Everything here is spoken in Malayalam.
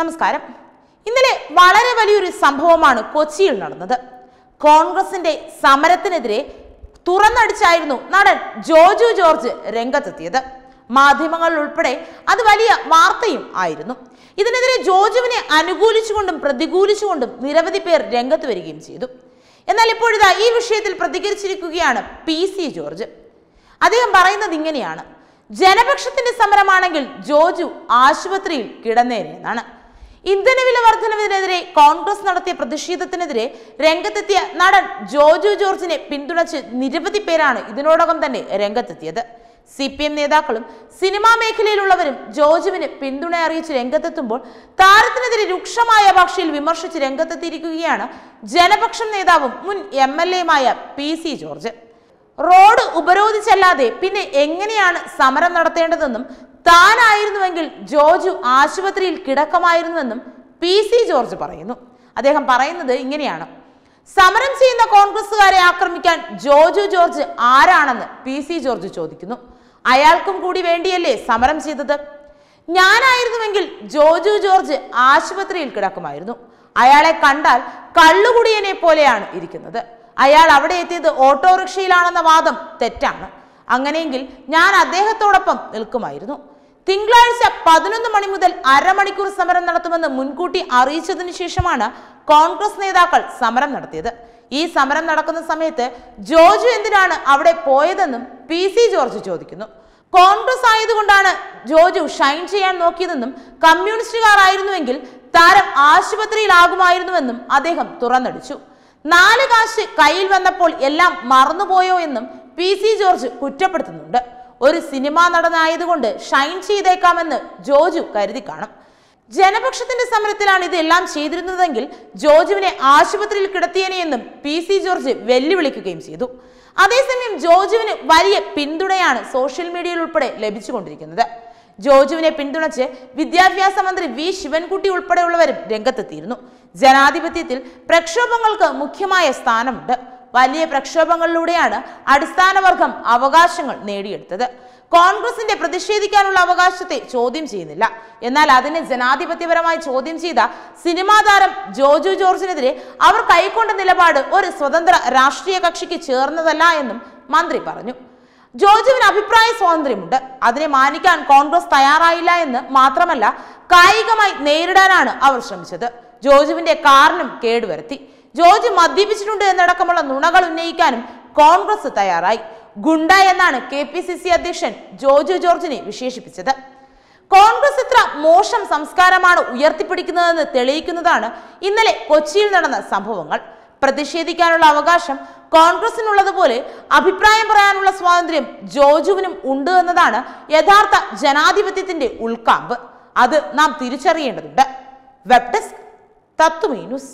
നമസ്കാരം. ഇന്നലെ വളരെ വലിയൊരു സംഭവമാണ് കൊച്ചിയിൽ നടന്നത്. കോൺഗ്രസിന്റെ സമരത്തിനെതിരെ തുറന്നടിച്ചായിരുന്നു നടൻ ജോജു ജോർജ് രംഗത്തെത്തിയത്. മാധ്യമങ്ങളിൽ ഉൾപ്പെടെ അത് വലിയ വാർത്തയും ആയിരുന്നു. ഇതിനെതിരെ ജോജുവിനെ അനുകൂലിച്ചുകൊണ്ടും പ്രതികൂലിച്ചുകൊണ്ടും നിരവധി പേർ രംഗത്ത് വരികയും ചെയ്തു. എന്നാൽ ഇപ്പോഴിതാ ഈ വിഷയത്തിൽ പ്രതികരിച്ചിരിക്കുകയാണ് പി സി ജോർജ്. അദ്ദേഹം പറയുന്നത് ഇങ്ങനെയാണ്. ജനപക്ഷത്തിന്റെ സമരമാണെങ്കിൽ ജോജു ആശുപത്രിയിൽ കിടന്നേനെ ഇന്ധനവില വർധനവിനെതിരെ കോൺഗ്രസ് നടത്തിയ പ്രതിഷേധത്തിനെതിരെ രംഗത്തെത്തിയ നടൻ ജോജു ജോർജിനെ പിന്തുണച്ച് നിരവധി പേരാണ് ഇതിനോടകം തന്നെ രംഗത്തെത്തിയത്. സി പി എം നേതാക്കളും സിനിമാ മേഖലയിലുള്ളവരും ജോജുവിന് പിന്തുണ അറിയിച്ച് രംഗത്തെത്തുമ്പോൾ താരത്തിനെതിരെ രൂക്ഷമായ ഭാഷയിൽ വിമർശിച്ച് രംഗത്തെത്തിയിരിക്കുകയാണ് ജനപക്ഷം നേതാവും മുൻ എം എൽ എയുമായ പി സി ജോർജ്. റോഡ് ഉപരോധിച്ചല്ലാതെ പിന്നെ എങ്ങനെയാണ് സമരം നടത്തേണ്ടതെന്നും താനായിരുന്നുവെങ്കിൽ ജോർജ് ആശുപത്രിയിൽ കിടക്കമായിരുന്നുവെന്നും പി സി ജോർജ് പറയുന്നു. അദ്ദേഹം പറയുന്നത് ഇങ്ങനെയാണ്. സമരം ചെയ്യുന്ന കോൺഗ്രസുകാരെ ആക്രമിക്കാൻ ജോജു ജോർജ് ആരാണെന്ന് പി സി ജോർജ് ചോദിക്കുന്നു. അയാൾക്കും കൂടി വേണ്ടിയല്ലേ സമരം ചെയ്തത്? ഞാനായിരുന്നുവെങ്കിൽ ജോജു ജോർജ് ആശുപത്രിയിൽ കിടക്കുമായിരുന്നു. അയാളെ കണ്ടാൽ കള്ളുകുടിയനെ പോലെയാണ് ഇരിക്കുന്നത്. അയാൾ അവിടെ എത്തിയത് ഓട്ടോറിക്ഷയിലാണെന്ന വാദം തെറ്റാണ്. അങ്ങനെയെങ്കിൽ ഞാൻ അദ്ദേഹത്തോടൊപ്പം നിൽക്കുമായിരുന്നു. തിങ്കളാഴ്ച പതിനൊന്ന് മണി മുതൽ അരമണിക്കൂർ സമരം നടത്തുമെന്ന് മുൻകൂട്ടി അറിയിച്ചതിനു ശേഷമാണ് കോൺഗ്രസ് നേതാക്കൾ സമരം നടത്തിയത്. ഈ സമരം നടക്കുന്ന സമയത്ത് ജോർജ് എന്തിനാണ് അവിടെ പോയതെന്നും പി സി ജോർജ് ചോദിക്കുന്നു. കോൺഗ്രസ് ആയതുകൊണ്ടാണ് ജോജു ഷൈൻ ചെയ്യാൻ നോക്കിയതെന്നും കമ്മ്യൂണിസ്റ്റുകാരായിരുന്നുവെങ്കിൽ താരം ആശുപത്രിയിലാകുമായിരുന്നുവെന്നും അദ്ദേഹം തുറന്നടിച്ചു. നാല് കാശ് കയ്യിൽ വന്നപ്പോൾ എല്ലാം മറന്നുപോയോ എന്നും പി സി ജോർജ് കുറ്റപ്പെടുത്തുന്നുണ്ട്. ഒരു സിനിമാ നടനായതുകൊണ്ട് ഷൈൻ ചെയ്തേക്കാമെന്ന് ജോജു കരുതി കാണും. ജനപക്ഷത്തിന്റെ സമരത്തിലാണ് ഇതെല്ലാം ചെയ്തിരുന്നതെങ്കിൽ ജോജുവിനെ ആശുപത്രിയിൽ കിടത്തിയനെയെന്നും പി സി ജോർജ് വെല്ലുവിളിക്കുകയും ചെയ്തു. അതേസമയം ജോജുവിന് വലിയ പിന്തുണയാണ് സോഷ്യൽ മീഡിയയിൽ ഉൾപ്പെടെ ലഭിച്ചുകൊണ്ടിരിക്കുന്നത്. ജോജുവിനെ പിന്തുണച്ച് വിദ്യാഭ്യാസ മന്ത്രി വി ശിവൻകുട്ടി ഉൾപ്പെടെയുള്ളവരും രംഗത്തെത്തിയിരുന്നു. ജനാധിപത്യത്തിൽ പ്രക്ഷോഭങ്ങൾക്ക് മുഖ്യമായ സ്ഥാനമുണ്ട്. വലിയ പ്രക്ഷോഭങ്ങളിലൂടെയാണ് അടിസ്ഥാനവർഗം അവകാശങ്ങൾ നേടിയെടുത്തത്. കോൺഗ്രസിന്റെ പ്രതിഷേധിക്കാനുള്ള അവകാശത്തെ ചോദ്യം ചെയ്യുന്നില്ല. എന്നാൽ അതിനെ ജനാധിപത്യപരമായി ചോദ്യം ചെയ്ത സിനിമാ താരം ജോജു ജോർജിനെതിരെ അവർ കൈക്കൊണ്ട നിലപാട് ഒരു സ്വതന്ത്ര രാഷ്ട്രീയ കക്ഷിക്ക് ചേർന്നതല്ല എന്നും മന്ത്രി പറഞ്ഞു. ജോജുവിന് അഭിപ്രായ സ്വാതന്ത്ര്യമുണ്ട്. അതിനെ മാനിക്കാൻ കോൺഗ്രസ് തയ്യാറായില്ല എന്ന് മാത്രമല്ല കായികമായി നേരിടാനാണ് അവർ ശ്രമിച്ചത്. ജോജുവിന്റെ കാറിനും കേടുവരുത്തി. ജോർജ് മദ്യപിച്ചിട്ടുണ്ട് എന്നടക്കമുള്ള നുണകൾ ഉന്നയിക്കാനും കോൺഗ്രസ് തയ്യാറായി. ഗുണ്ട എന്നാണ് കെ പി സി സി അധ്യക്ഷൻ ജോർജ് ജോർജിനെ വിശേഷിപ്പിച്ചത്. കോൺഗ്രസ് ഇത്ര മോശം സംസ്കാരമാണ് ഉയർത്തിപ്പിടിക്കുന്നതെന്ന് തെളിയിക്കുന്നതാണ് ഇന്നലെ കൊച്ചിയിൽ നടന്ന സംഭവങ്ങൾ. പ്രതിഷേധിക്കാനുള്ള അവകാശം കോൺഗ്രസിനുള്ളതുപോലെ അഭിപ്രായം പറയാനുള്ള സ്വാതന്ത്ര്യം ജോജുവിനും ഉണ്ട് എന്നതാണ് യഥാർത്ഥ ജനാധിപത്യത്തിന്റെ ഉൾക്കാമ്പ്. അത് നാം തിരിച്ചറിയേണ്ടതുണ്ട്. Web desk Tatwamayi news.